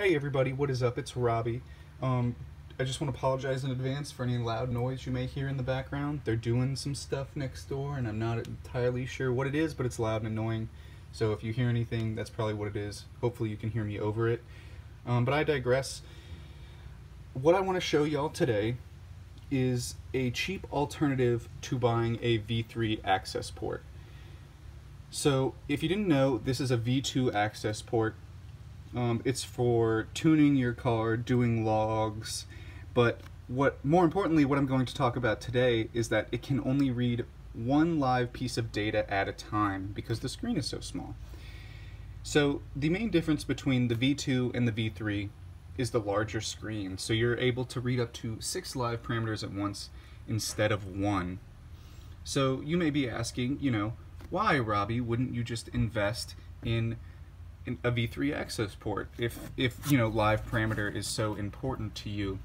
Hey everybody, what is up? It's Robbie. Um, I just want to apologize in advance for any loud noise you may hear in the background. They're doing some stuff next door and I'm not entirely sure what it is, but it's loud and annoying. So if you hear anything, that's probably what it is. Hopefully you can hear me over it. Um, but I digress. What I want to show y'all today is a cheap alternative to buying a V3 Accessport. So if you didn't know, this is a V2 Accessport um, it's for tuning your car, doing logs, but what more importantly, what I'm going to talk about today is that it can only read one live piece of data at a time because the screen is so small. So the main difference between the V2 and the V3 is the larger screen. So you're able to read up to six live parameters at once instead of one. So you may be asking, you know, why, Robbie, wouldn't you just invest in a v3 Accessport. If if you know live parameter is so important to you.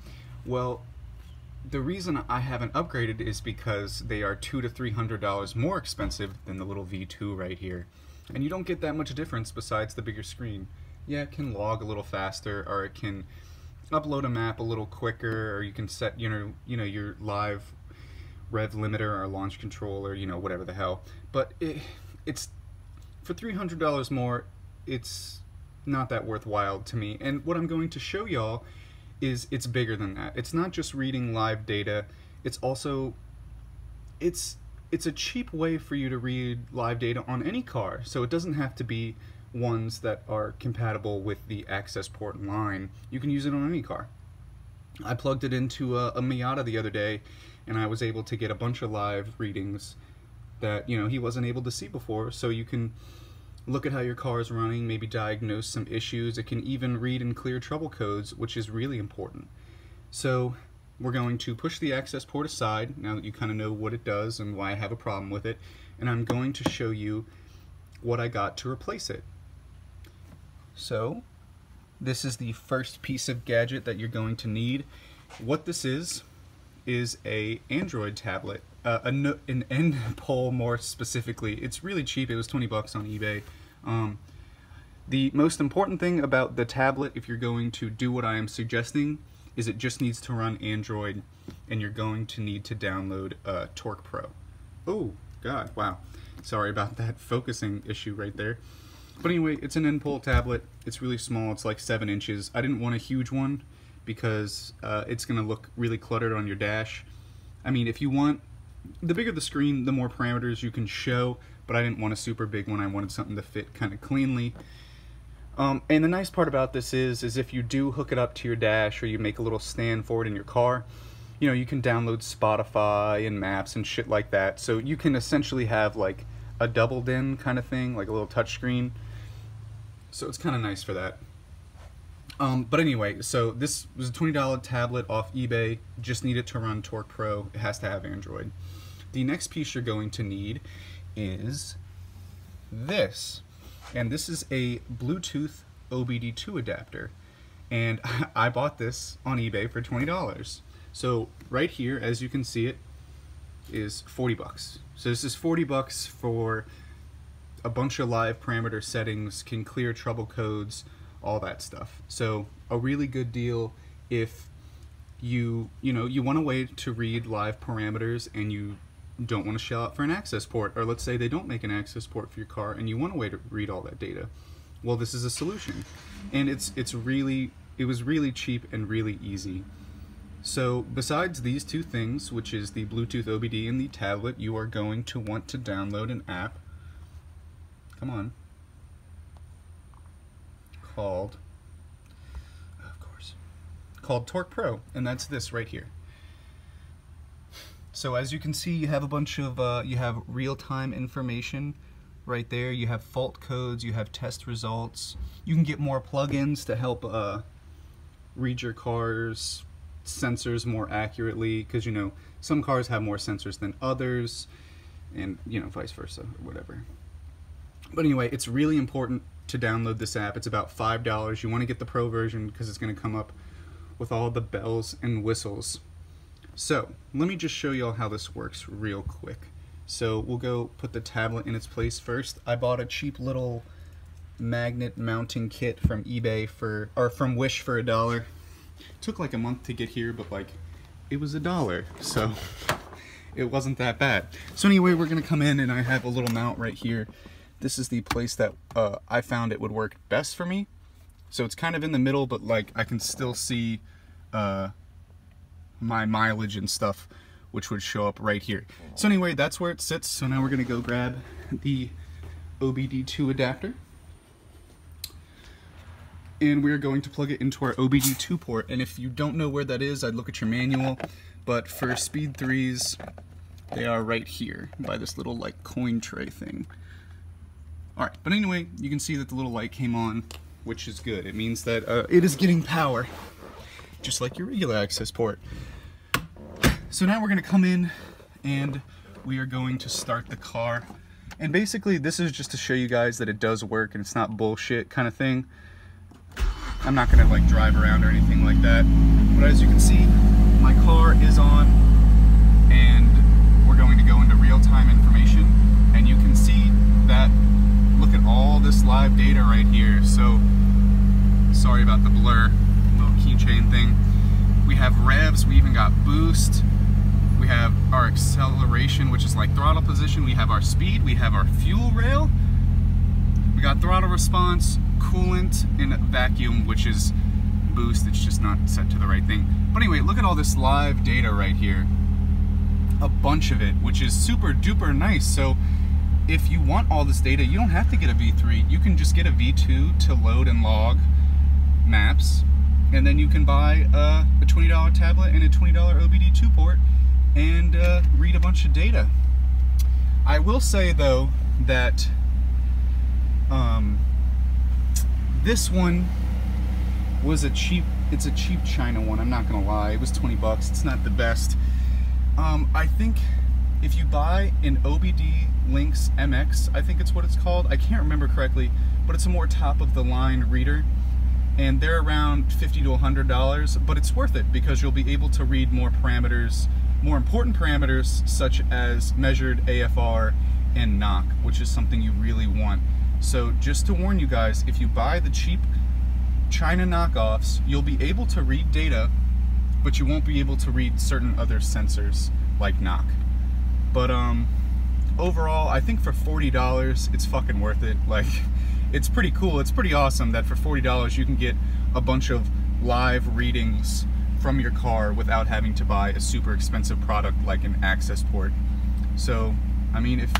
Well the reason I haven't upgraded is because they are two to three hundred dollars more expensive than the little V2 right here. And you don't get that much difference besides the bigger screen. Yeah it can log a little faster or it can upload a map a little quicker or you can set you know you know your live rev limiter or launch controller or you know whatever the hell. But it, it's for $300 more it's not that worthwhile to me. And what I'm going to show y'all is it's bigger than that. It's not just reading live data. It's also it's it's a cheap way for you to read live data on any car. So it doesn't have to be ones that are compatible with the Accessport line. You can use it on any car. I plugged it into a, a Miata the other day and I was able to get a bunch of live readings that, you know, he wasn't able to see before. So you can look at how your car is running, maybe diagnose some issues. It can even read and clear trouble codes, which is really important. So we're going to push the Accessport aside, now that you kind of know what it does and why I have a problem with it, and I'm going to show you what I got to replace it. So this is the first piece of gadget that you're going to need. What this is, is a Android tablet uh, an, an end pole more specifically. It's really cheap. It was 20 bucks on eBay. Um, the most important thing about the tablet, if you're going to do what I am suggesting, is it just needs to run Android, and you're going to need to download uh, Torque Pro. Oh, God, wow. Sorry about that focusing issue right there. But anyway, it's an end-pole tablet. It's really small. It's like 7 inches. I didn't want a huge one because uh, it's going to look really cluttered on your dash. I mean, if you want the bigger the screen, the more parameters you can show, but I didn't want a super big one. I wanted something to fit kind of cleanly. Um, and the nice part about this is, is if you do hook it up to your dash or you make a little stand for it in your car, you know, you can download Spotify and maps and shit like that. So you can essentially have like a double-DIN kind of thing, like a little touchscreen. So it's kind of nice for that. Um, but anyway, so this was a $20 tablet off eBay. Just need it to run Torque Pro. It has to have Android. The next piece you're going to need is this. And this is a Bluetooth OBD2 adapter. And I bought this on eBay for $20. So right here, as you can see it, is 40 bucks. So this is 40 bucks for a bunch of live parameter settings, can clear trouble codes, all that stuff. So a really good deal if you, you know, you want a way to read live parameters and you don't want to shell out for an Accessport, or let's say they don't make an Accessport for your car and you want a way to read all that data. Well, this is a solution. And it's, it's really, it was really cheap and really easy. So besides these two things, which is the Bluetooth OBD and the tablet, you are going to want to download an app. Come on. Called, of course, called Torque Pro, and that's this right here. So as you can see, you have a bunch of, uh, you have real-time information right there. You have fault codes, you have test results. You can get more plugins to help uh, read your car's sensors more accurately because, you know, some cars have more sensors than others and, you know, vice versa or whatever. But anyway, it's really important to download this app. It's about $5. You want to get the pro version because it's going to come up with all the bells and whistles. So let me just show you all how this works real quick. So we'll go put the tablet in its place first. I bought a cheap little magnet mounting kit from eBay for, or from Wish for a dollar. Took like a month to get here, but like, it was a dollar, so it wasn't that bad. So anyway, we're gonna come in and I have a little mount right here. This is the place that uh, I found it would work best for me. So it's kind of in the middle, but like I can still see uh, my mileage and stuff, which would show up right here. So anyway, that's where it sits. So now we're gonna go grab the OBD2 adapter. And we're going to plug it into our OBD2 port. And if you don't know where that is, I'd look at your manual. But for speed 3s, they are right here by this little like coin tray thing. All right, but anyway, you can see that the little light came on, which is good. It means that uh, it is getting power, just like your regular Accessport. So now we're gonna come in and we are going to start the car. And basically this is just to show you guys that it does work and it's not bullshit kind of thing. I'm not gonna like drive around or anything like that. But as you can see, my car is on and we're going to go into real-time information and you can see that look at all this live data right here so sorry about the blur little keychain thing. We have revs we even got boost we have our acceleration which is like throttle position we have our speed we have our fuel rail we got throttle response coolant and vacuum which is boost it's just not set to the right thing. But anyway look at all this live data right here. A bunch of it which is super duper nice so if you want all this data, you don't have to get a V3. You can just get a V2 to load and log maps, and then you can buy a $20 tablet and a $20 OBD2 port and uh, read a bunch of data. I will say though that um, this one was a cheap, it's a cheap China one, I'm not gonna lie. It was 20 bucks, it's not the best. Um, I think if you buy an OBD Link MX, I think it's what it's called. I can't remember correctly, but it's a more top of the line reader. And they're around 50 to $100, but it's worth it because you'll be able to read more parameters, more important parameters such as measured AFR and knock, which is something you really want. So just to warn you guys, if you buy the cheap China knockoffs, you'll be able to read data, but you won't be able to read certain other sensors like knock. But um, overall, I think for $40, it's fucking worth it. Like, it's pretty cool. It's pretty awesome that for $40 you can get a bunch of live readings from your car without having to buy a super expensive product like an Accessport. So, I mean, if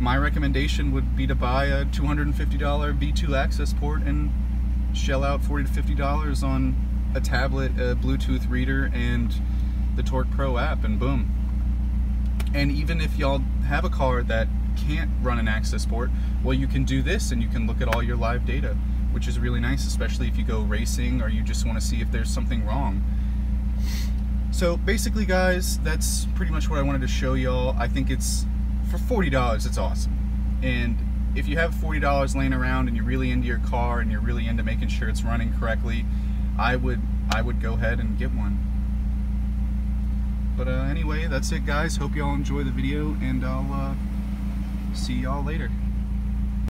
my recommendation would be to buy a $250 V2 Accessport and shell out 40 to $50 on a tablet, a Bluetooth reader, and the Torque Pro app, and boom, and even if y'all have a car that can't run an Accessport, well, you can do this and you can look at all your live data, which is really nice, especially if you go racing or you just want to see if there's something wrong. So basically, guys, that's pretty much what I wanted to show y'all. I think it's, for $40, it's awesome. And if you have $40 laying around and you're really into your car and you're really into making sure it's running correctly, I would, I would go ahead and get one. But uh, anyway, that's it guys. Hope y'all enjoy the video and I'll uh, see y'all later.